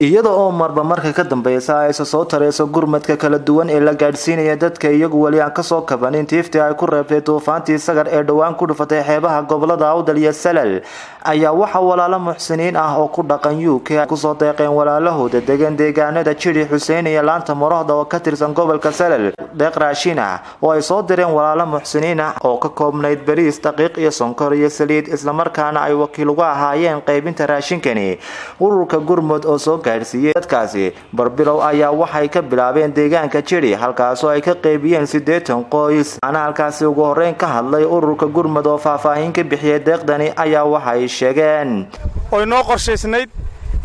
iyada oo marba marka ka dambeysa ayse soo tareyso gurmadka kala duwan ee la gaadhsiinaya dadka iyagu weli aan ka soo kabanin. Tiiftii ay ku reebtay duufaantii sagar ee dhowaan ku dhufatay xeebaha gobollada awdal iyo salal ayaa waxaa walaalo muxsiniin ah oo ku dhaqan u k ku soo deeqeen walaalahooda degan deegaanada jiri xuseen iyo laanta morohda oo ka tirsan gobolka salal deeq raashin ah oo ay soo direen walaalo muxsiniin ah oo ka koobnayd bariis daqiiq iyo sonkor iyo saliid islamarkaana ay wakiil uga ahaayeen qaybinta raashinkani. Ururka gurmud oo soo gaadhsiiyey dadkaasi. Barbilow ayaa waxay ka bilaabeen deegaanka jiri halkaasoo ay ka qeybiyeen siddeetan qoys. Ana halkaasi ugu horeyn ka hadlay ururka gurmud oo faahfaahin ka bixiyay deeqdani ayaa waxay sheegeen. Oy noo qorshaysnayd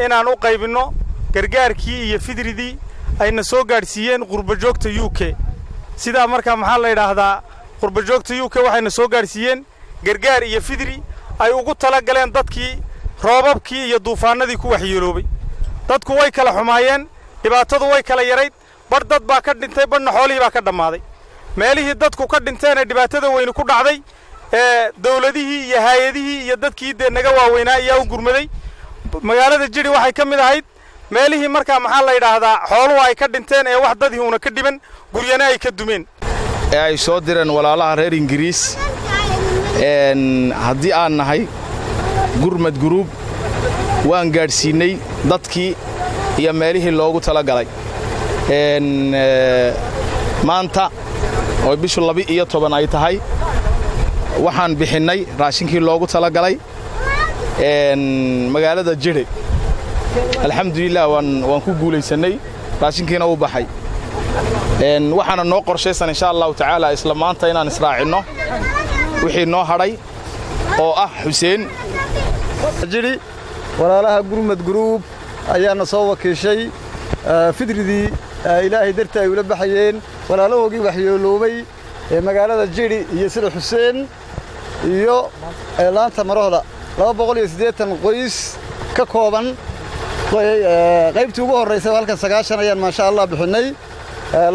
inaan u qaybinno gargaarkii iyo fidridii ayna soo gaadhsiiyeen qurbajoogta u k. Sidaa markaa maxaa la yidhaahdaa? Qurbajoogta u k waxayna soo gaadhsiiyeen gargaar iyo fidri ay ugu tala galeen dadkii roobabkii iyo duufaanadii ku waxyeeloobay dadku way kala xumaayeen dhibaatadu way kala yarayd badh dad baa ka dhintay badhna xoolihii baa ka dhammaaday. Meelihii dadku ka dhinteen ee dhibaatada weyni ku dhacday ee dawladihii iyo haayadihii iyo dadkii dee naga waaweynaa ayaa u gurmaday. Magaalada jidhi waxay ka mid ahayd meelihii markaa maxaa la yidhaahdaa xooluhu ay ka dhinteen ee wax dadii uuna ka dhiban guryana ay ka dumeen. Ee ay soo direen walaalaha reer ingiriis haddii aan nahay gurmad guruub waan gaadhsiinnay dadkii iyo meelihii loogu tala galay maanta oo bishu laba-iyo toban ay tahay waxaan bixinnay raashinkii loogu tala galay magaalada jidhe alxamdulilah waan ku guulaysannay raashinkiina uu baxay. Waxaana noo qorshaysan insha allahu tacaala isla maanta inaan israacinno wixii noo hadhay oo ah xuseen. Jidhi walaalaha gurmad guruub ayaana soo wakiishay fidridii ilaahay dartii ay ula baxayeen walaalahoogii waxyeeloobay ee magaalada jidhi iyo sida xuseen iyo laanta marohda laba boqol iyo siddeetan qoys ka kooban qaybtii ugu horraysay halkan sagaashan ayaan maasha allah bixinnay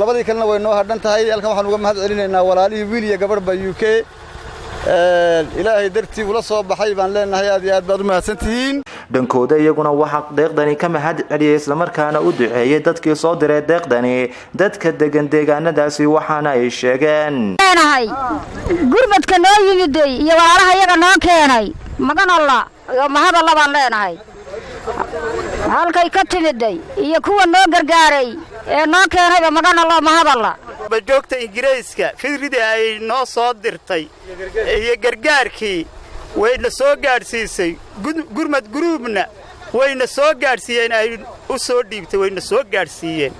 labadii kalena way noo hadhan tahay halkan waxaan uga mahad celinaynaa walaalihii wiil iyo gabadhba u k ilaahay dartii ula soo baxay baan leenahay aad iyo aad baad u mahadsantihiin. Dhankooda iyaguna waxaa deeqdani ka mahad celiyay islamarkaana u duceeyey dadkii soo diray deeqdani. Dadka degan deegaanadaasi waxaana ay sheegeen. Leenahay gurmadka noo yimiday iyo walaalaha iyaga noo keenay. Magan alla mahadalla baan leenahay. Halkay ka timiday iyo kuwa noo gargaaray ee noo keenayba magan allo mahadalla bajoogta ingiriiska fidridii ay noo soo dirtay iyo gargaarkii wayna soo gaadhsiisay. Gurmad guruubna wayna soo gaadhsiiyeen ay u soo dhiibtay wayna soo gaadhsiiyeen.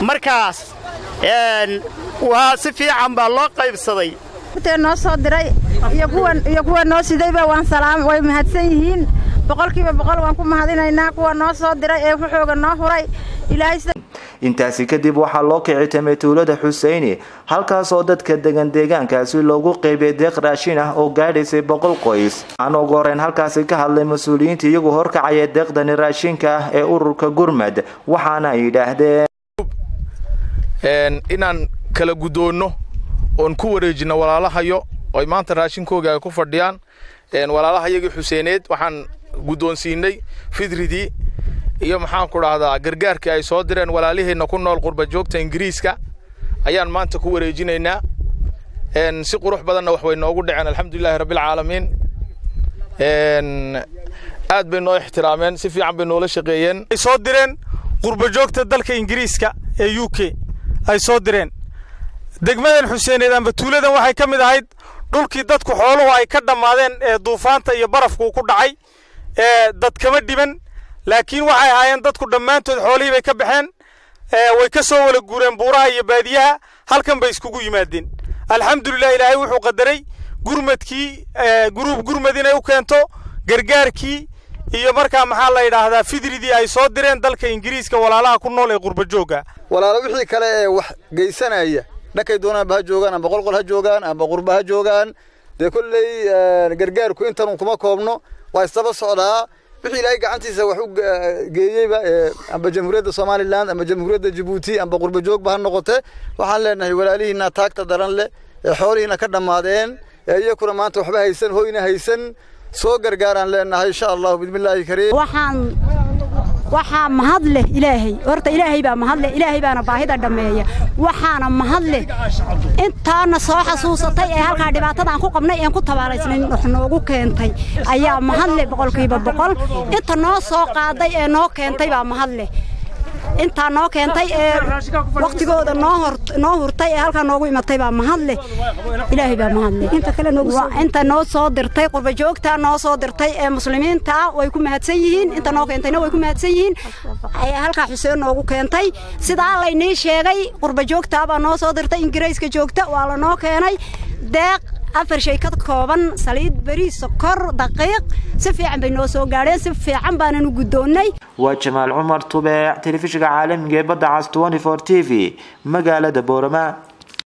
Markaas waa si fiican baa loo qaybsaday. Noo soo diray iyo kuwa noo sidayba way mahadsan yihiin. Boqolkiiba boqol waan ku mahadinaynaa kuwa noo soo diray ee wuxuuga noo huray intaasi kadib waxaa loo kicitamay tuulada xuseyni halkaasoo dadka degan deegaankaasi loogu qeybiyay deeq raashin ah oo gaadhaysay boqol qoys. Aan ugu horeyn halkaasi ka hadlay mas'uuliyiinta iyagu horkacaya deeqdani raashinka ah ee ururka gurmad waxaana ay yidhaahdeen inaan kala guddoonno oon ku wareejinno walaalahayo oy maanta raashinkooga ay ku fadhiyaan. Walaalahayagii xuseyneed waxaan guddoonsiinay fidridii iyo maxaan ku dhahdaa gargaarkii ay soo direen walaaliheenna ku nool qurbajoogta ingiriiska ayaan maanta ku wareejinaynaa. Si qurux badanna wax way noogu dhaceen alxamdulilahi rabbilcaalamiin aad bay noo ixtiraameen si fiican bay noola shaqeeyeen. Ay soo direen qurbajoogta dalka ingiriiska ee u k ay soo direen. Degmadan xuseeneed amba tuuladan waxay ka mid ahayd dhulkii dadku xooluhu ay ka dhammaadeen ee duufaanta iyo barafkuu ku dhacay ee dad kama dhiban laakiin waxay ahaayeen dadku dhammaantood xoolihii bay ka baxeen way ka soo wala guureen buuraha iyo baadiyaha halkan bay iskugu yimaadeen. Alxamdulilah ilaahay wuxuu qadaray gurmadkii guruub gurmad inay u keento gargaarkii iyo markaa maxaa la yidhaahdaa fidridii ay soo direen dalka ingiriiska walaalaha ku nool ee qurbajoogga walaalo wixii kale ee wax geysanaya dhankay doonaanba ha joogaan amba qolqol ha joogaan amba qurba ha joogaan. Dee kolley gargaarku intanun kuma koobno waa isdaba socdaa wixii ilaahay gacantiisa wax u geeyeyba amba jamhuuriyadda somalilan amba jamhuuriyadda jabuuti amba qurba joogba ha noqote waxaan leenahay walaalihiina taagta daran leh xoolihiina ka dhammaadeen ee iyakuna maanta waxba haysan hoyna haysan soo gargaaraan leenahay insha allahu bismillaahi kariim waxaan waxaa mahad leh ilaahay. Horta ilaahay baa mahad leh ilaahay baana baahida dhammeeya waxaana mahad leh intaana soo xasuusatay ee halkaa dhibaatada aan ku qabnay een ku tabaalaysnay wax noogu keentay. Ayaa mahad leh boqolkiiba boqol. Inta noo soo qaaday ee noo keentay baa mahad leh intaa noo keentay ee waktigooda noo hurtay ee halkaa noogu imatay baa mahad leh ilaahay baa mahad leh inta noo soo dirtay qurbajoogta noo soo dirtay ee muslimiinta way ku mahadsan yihiin. Inta noo keentayna way ku mahadsan yihiin. Halkaa xuseen noogu keentay. Sidaa laynii sheegay qurbajoogtaa baa noo soo dirtay ingiriiska joogta waa la noo keenay. Deeq afar shay ka kooban saliid bariis sokor daqiiq. Si fiican bay noo soo gaadheen si fiican baanan u guddoonnay. Waa jamaal cumar tubeec telefishinka caalamiga ee badda cas t v magaalada boorama